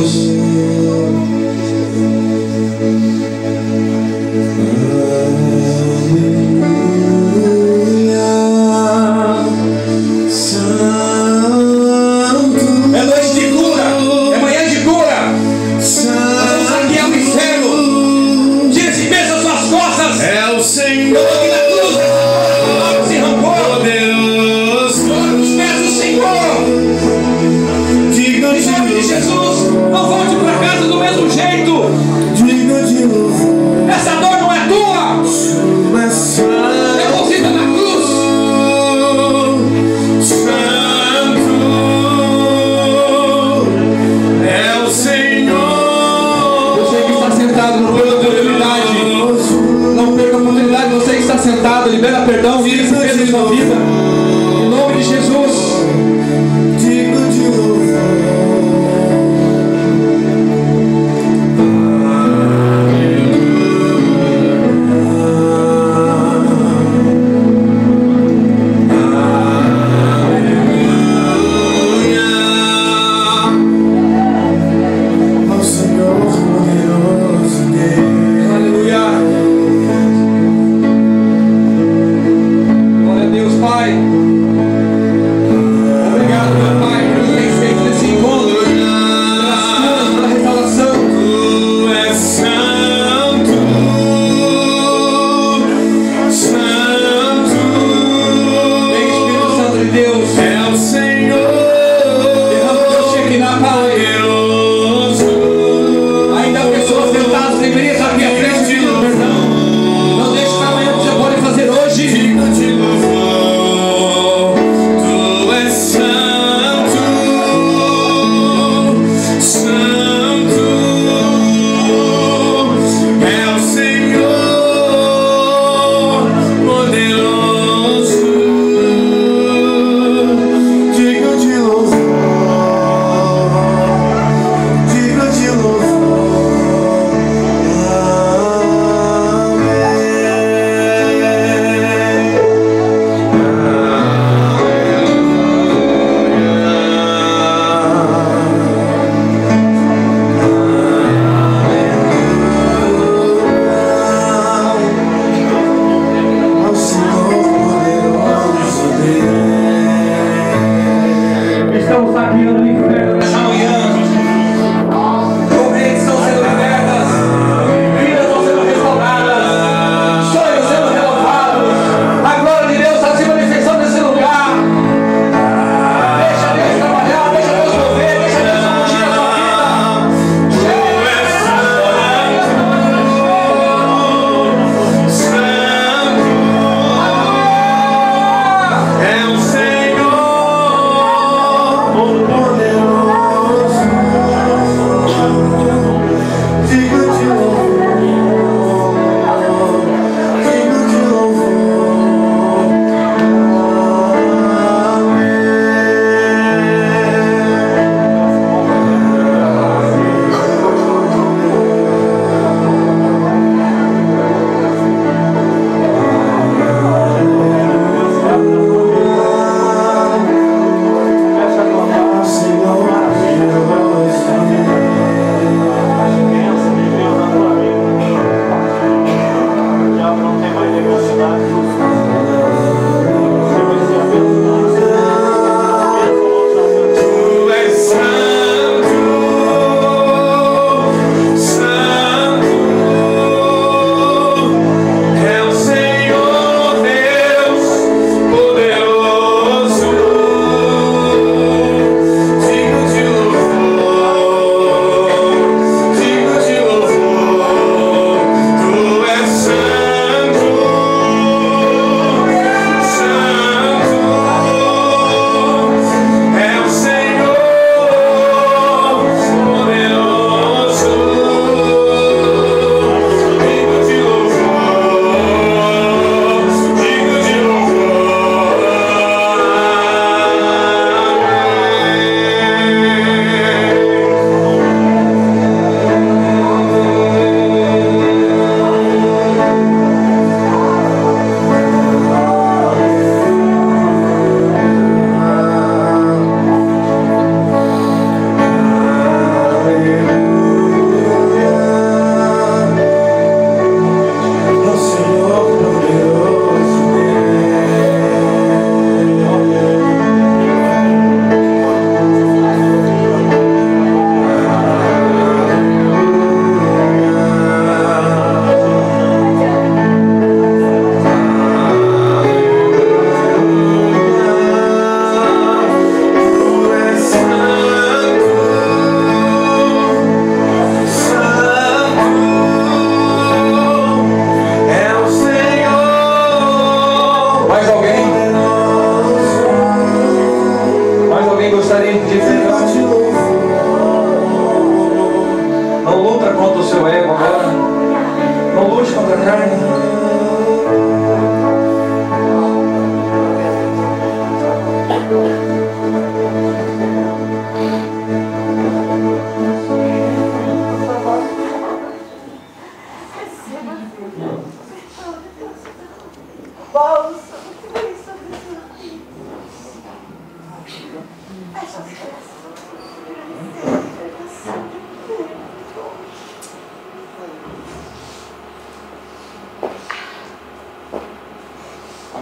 É peso da sua vida. Em nome de Jesus. you.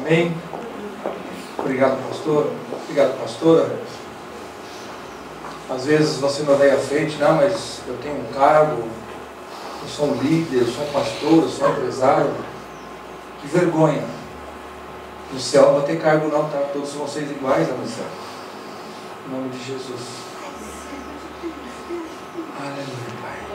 Amém. Obrigado, pastor. Obrigado, pastora. Às vezes você não vem à frente, não, mas eu tenho um cargo, eu sou um líder, eu sou um pastor, eu sou um empresário. Que vergonha. No céu não vai ter cargo não, tá? Todos ser iguais lá no céu. Em nome de Jesus. Aleluia, Pai.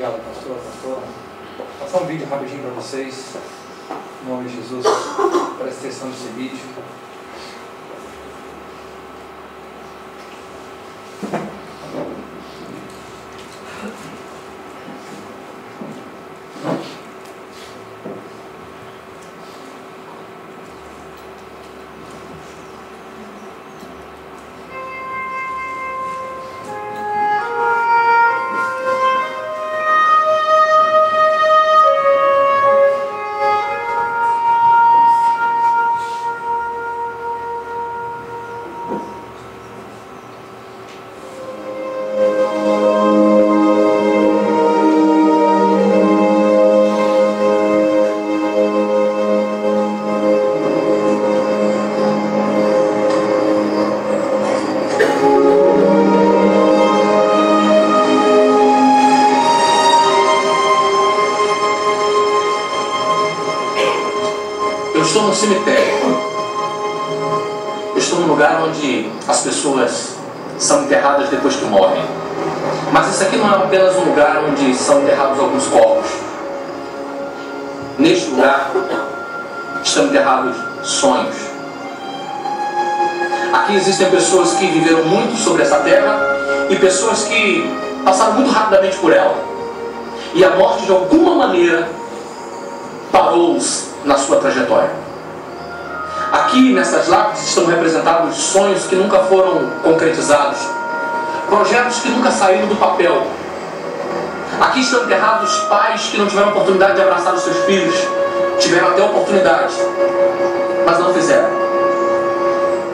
Obrigado, pastor, pastora. Vou passar um vídeo rapidinho para vocês. Em nome de Jesus. Presta atenção nesse vídeo. Estou no cemitério. Eu estou num lugar onde as pessoas são enterradas depois que morrem. Mas isso aqui não é apenas um lugar onde são enterrados alguns corpos. Neste lugar estão enterrados sonhos. Aqui existem pessoas que viveram muito sobre essa terra e pessoas que passaram muito rapidamente por ela. E a morte, de alguma maneira, parou-os na sua trajetória. Aqui nessas lápides estão representados sonhos que nunca foram concretizados, projetos que nunca saíram do papel. Aqui estão enterrados pais que não tiveram oportunidade de abraçar os seus filhos, tiveram até oportunidade, mas não fizeram.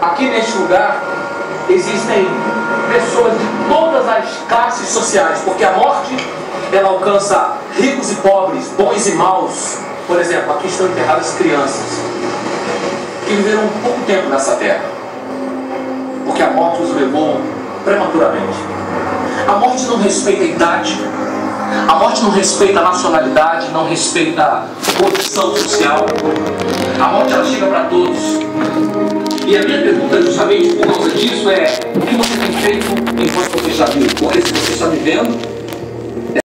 Aqui neste lugar existem pessoas de todas as classes sociais, porque a morte ela alcança ricos e pobres, bons e maus, por exemplo, aqui estão enterradas crianças que viveram pouco tempo nessa terra, porque a morte os levou prematuramente. A morte não respeita a idade, a morte não respeita a nacionalidade, não respeita a posição social. A morte ela chega para todos. E a minha pergunta justamente por causa disso é o que você tem feito enquanto você está vivo? Porque se você está vivendo,